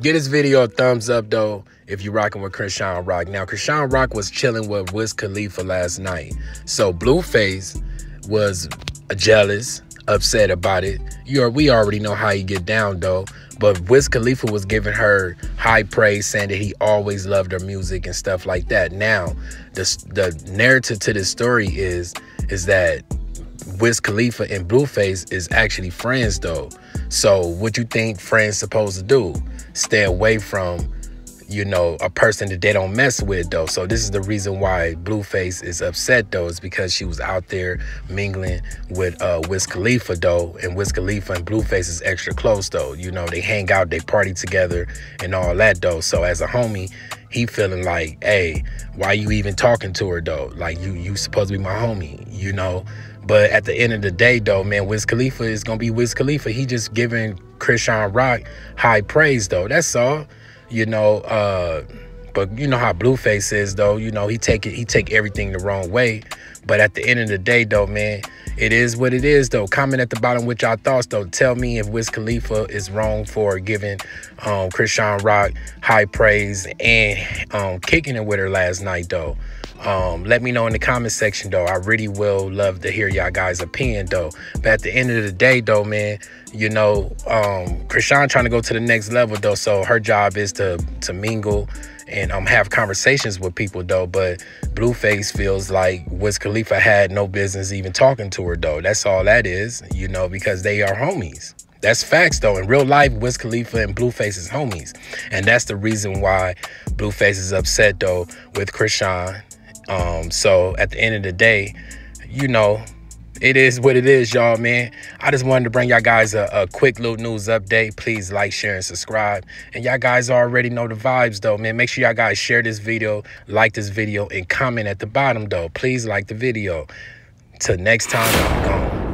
Get this video a thumbs up though if you're rocking with Chrisean Rock. Now, Chrisean Rock was chilling with Wiz Khalifa last night. So Blueface was jealous, upset about it. You we already know how he get down though. But Wiz Khalifa was giving her high praise, saying that he always loved her music and stuff like that. Now, the the narrative to this story is is that Wiz Khalifa and Blueface is actually friends though. So what you think friends supposed to do? Stay away from you know, a person that they don't mess with though. So this is the reason why Blueface is upset though, is because she was out there mingling with uh Wiz Khalifa though, and Wiz Khalifa and Blueface is extra close though. You know, they hang out, they party together and all that though. So as a homie, he feeling like, hey, why you even talking to her though? Like you you supposed to be my homie, you know? But at the end of the day though, man, Wiz Khalifa is gonna be Wiz Khalifa. He just giving Chrisean Rock high praise though. That's all you know. Uh, but you know how Blueface is, though. You know he take it, he take everything the wrong way. But at the end of the day, though, man, it is what it is, though. Comment at the bottom with y'all thoughts, though. Tell me if Wiz Khalifa is wrong for giving um, Chrisean Rock high praise and um, kicking it with her last night, though. Um, let me know in the comment section though. I really will love to hear y'all guys' opinion though. But at the end of the day though, man, you know, um, Chrisean trying to go to the next level though. So her job is to to mingle and um have conversations with people though. But Blueface feels like Wiz Khalifa had no business even talking to her though. That's all that is, you know, because they are homies. That's facts though. In real life, Wiz Khalifa and Blueface is homies. And that's the reason why Blueface is upset though with Chrisean um, so at the end of the day, you know, it is what it is, y'all, man. I just wanted to bring y'all guys a, a, quick little news update. Please like, share, and subscribe. And y'all guys already know the vibes, though, man. Make sure y'all guys share this video, like this video, and comment at the bottom, though. Please like the video. Till next time, I'm gone.